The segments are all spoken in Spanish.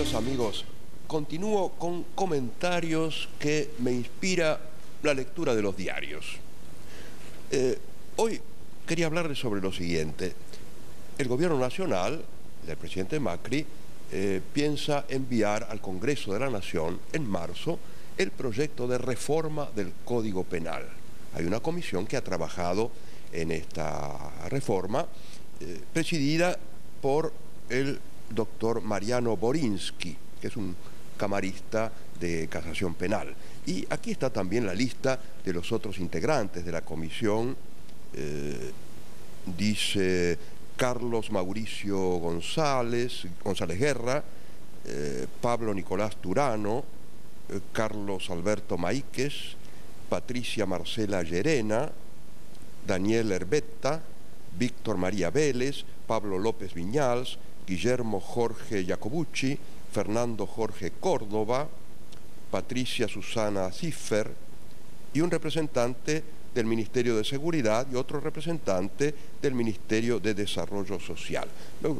Amigos, continúo con comentarios que me inspira la lectura de los diarios. Eh, hoy quería hablarles sobre lo siguiente. El gobierno nacional, del presidente Macri, eh, piensa enviar al Congreso de la Nación en marzo el proyecto de reforma del Código Penal. Hay una comisión que ha trabajado en esta reforma, eh, presidida por el doctor Mariano Borinsky, que es un camarista de casación penal. Y aquí está también la lista de los otros integrantes de la comisión. Eh, dice Carlos Mauricio González, González Guerra, eh, Pablo Nicolás Turano, eh, Carlos Alberto Maíquez, Patricia Marcela Llerena, Daniel Herbetta, Víctor María Vélez, Pablo López Viñals, Guillermo Jorge Jacobucci, Fernando Jorge Córdoba, Patricia Susana Ziffer y un representante del Ministerio de Seguridad y otro representante del Ministerio de Desarrollo Social.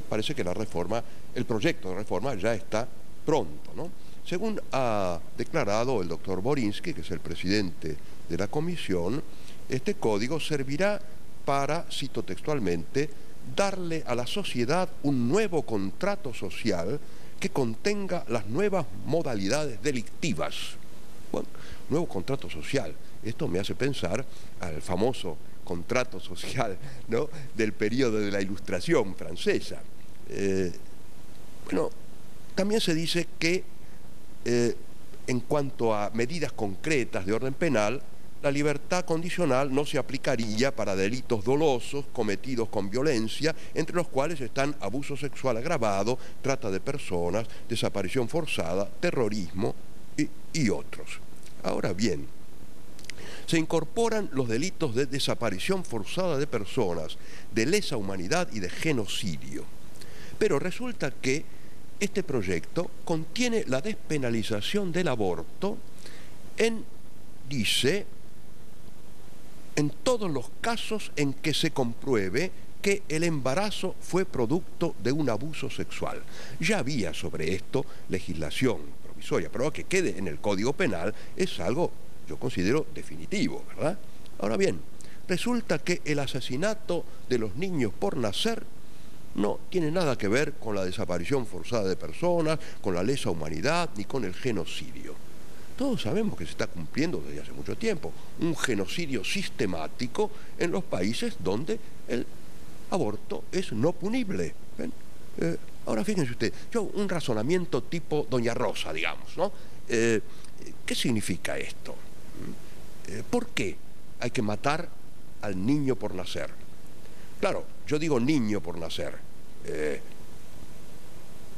Parece que la reforma, el proyecto de reforma ya está pronto. ¿no? Según ha declarado el doctor Borinsky, que es el presidente de la comisión, este código servirá para, cito textualmente, darle a la sociedad un nuevo contrato social que contenga las nuevas modalidades delictivas. Bueno, nuevo contrato social. Esto me hace pensar al famoso contrato social ¿no? del periodo de la Ilustración francesa. Eh, bueno, también se dice que eh, en cuanto a medidas concretas de orden penal, la libertad condicional no se aplicaría para delitos dolosos cometidos con violencia, entre los cuales están abuso sexual agravado, trata de personas, desaparición forzada, terrorismo y, otros. Ahora bien, se incorporan los delitos de desaparición forzada de personas, de lesa humanidad y de genocidio. Pero resulta que este proyecto contiene la despenalización del aborto en, dice, en todos los casos en que se compruebe que el embarazo fue producto de un abuso sexual. Ya había sobre esto legislación provisoria, pero que quede en el Código Penal es algo, yo considero, definitivo, ¿verdad? Ahora bien, resulta que el asesinato de los niños por nacer no tiene nada que ver con la desaparición forzada de personas, con la lesa humanidad, ni con el genocidio todos sabemos que se está cumpliendo desde hace mucho tiempo, un genocidio sistemático en los países donde el aborto es no punible. Eh, ahora fíjense usted, yo un razonamiento tipo Doña Rosa, digamos, ¿no? Eh, ¿Qué significa esto? Eh, ¿Por qué hay que matar al niño por nacer? Claro, yo digo niño por nacer.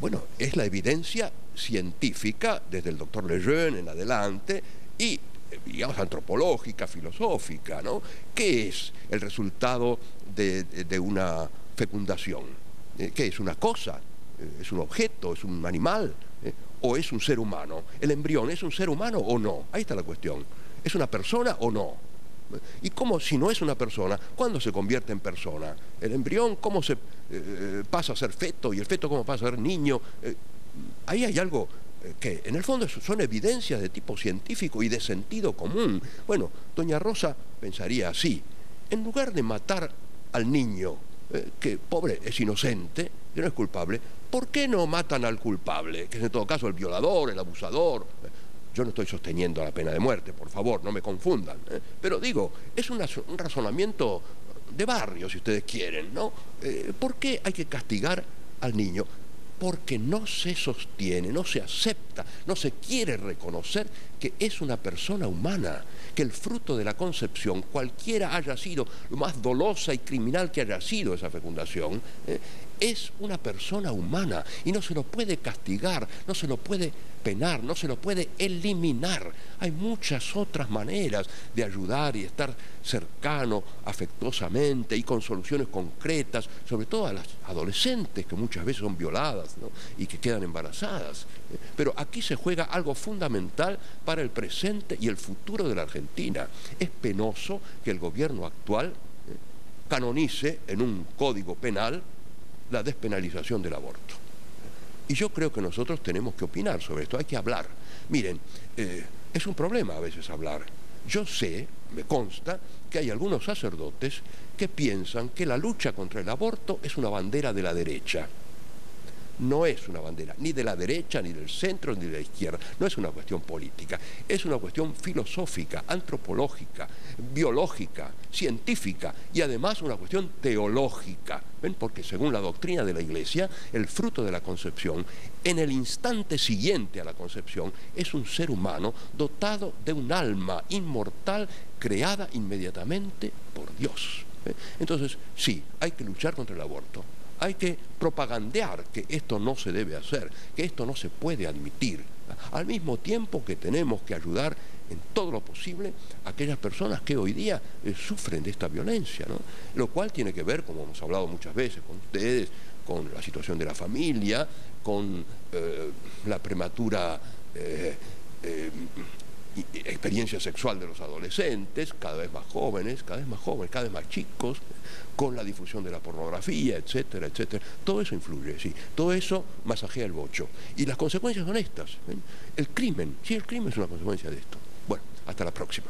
bueno, es la evidencia científica, desde el doctor Lejeune en adelante, y digamos, antropológica, filosófica, ¿no? ¿Qué es el resultado de, una fecundación? Eh, ¿Qué es una cosa? Eh, ¿Es un objeto? ¿Es un animal? Eh, ¿O es un ser humano? ¿El embrión es un ser humano o no? Ahí está la cuestión. ¿Es una persona o no? ¿Y cómo, si no es una persona, cuándo se convierte en persona? ¿El embrión cómo se pasa a ser feto y el feto cómo pasa a ser niño? Ahí hay algo eh, que en el fondo son evidencias de tipo científico y de sentido común. Bueno, doña Rosa pensaría así, en lugar de matar al niño, eh, que pobre es inocente, que no es culpable, ¿por qué no matan al culpable, que es en todo caso el violador, el abusador? Yo no estoy sosteniendo la pena de muerte, por favor, no me confundan. ¿eh? Pero digo, es un razonamiento de barrio, si ustedes quieren, ¿no? ¿Por qué hay que castigar al niño? Porque no se sostiene, no se acepta, no se quiere reconocer que es una persona humana, que el fruto de la concepción, cualquiera haya sido lo más dolosa y criminal que haya sido esa fecundación, eh, es una persona humana y no se lo puede castigar, no se lo puede penar, no se lo puede eliminar. Hay muchas otras maneras de ayudar y estar cercano afectuosamente y con soluciones concretas, sobre todo a las adolescentes que muchas veces son violadas y que quedan embarazadas. Pero aquí se juega algo fundamental para el presente y el futuro de la Argentina. Es penoso que el gobierno actual eh, canonice en un código penal la despenalización del aborto. Y yo creo que nosotros tenemos que opinar sobre esto, hay que hablar. Miren, eh, es un problema a veces hablar. Yo sé, me consta, que hay algunos sacerdotes que piensan que la lucha contra el aborto es una bandera de la derecha no es una bandera ni de la derecha, ni del centro, ni de la izquierda. No es una cuestión política, es una cuestión filosófica, antropológica, biológica, científica y además una cuestión teológica. ¿Ven? Porque según la doctrina de la Iglesia, el fruto de la concepción, en el instante siguiente a la concepción, es un ser humano dotado de un alma inmortal creada inmediatamente por Dios. Entonces, sí, hay que luchar contra el aborto, hay que propagandear que esto no se debe hacer, que esto no se puede admitir, al mismo tiempo que tenemos que ayudar en todo lo posible a aquellas personas que hoy día eh, sufren de esta violencia, lo cual tiene que ver, como hemos hablado muchas veces con ustedes, con la situación de la familia, con eh, la prematura eh, experiencia sexual de los adolescentes, cada vez más jóvenes, cada vez más jóvenes, cada vez más chicos, con la difusión de la pornografía, etcétera, etcétera. Todo eso influye, sí. Todo eso masajea el bocho. Y las consecuencias son estas. El crimen, sí, el crimen es una consecuencia de esto. Bueno, hasta la próxima.